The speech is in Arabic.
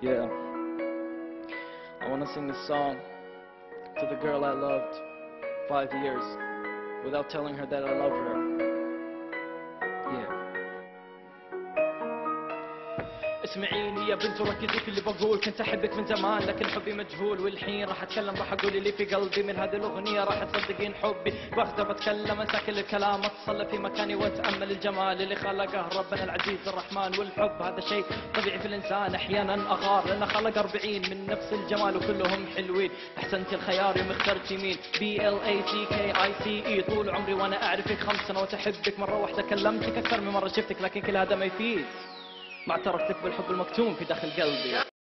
Yeah. I want to sing this song to the girl I loved five years without telling her that I love her. اسمعيني يا بنت وركزي في اللي بقول كنت أحبك من زمان لكن حبي مجهول. والحين راح أتكلم راح أقول اللي في قلبي من هذه الأغنية راح تصدقين حبي. باخذه بتكلم كل الكلام. اتصلى في مكاني وأتأمل الجمال اللي خلقه ربنا العزيز الرحمن. والحب هذا شيء طبيعي في الإنسان. أحيانا أغار لأنه خلق 40 من نفس الجمال وكلهم حلوين. أحسنت الخيار يوم اخترت يمين. B L A C K A C E طول عمري وأنا أعرفك خمس سنوات. أحبك مرة واحدة كلمتك أكثر من مرة. شفتك لكن كل هذا ما يفيد. ما اعترفت لك بالحب المكتوم في داخل قلبي.